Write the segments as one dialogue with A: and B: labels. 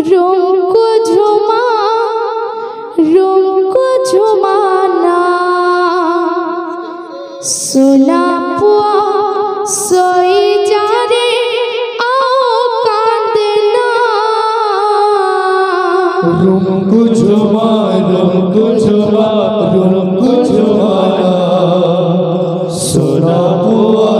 A: রঙ্কু ঝুমা রঙ্কু ঝুমানা সোনা পুয়া সই যারে
B: কান্দনা
A: রঙ্কু ঝুমা রঙ্কু ঝুমা রঙ্কু ঝুমানা সোনা পুয়া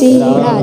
A: Sila.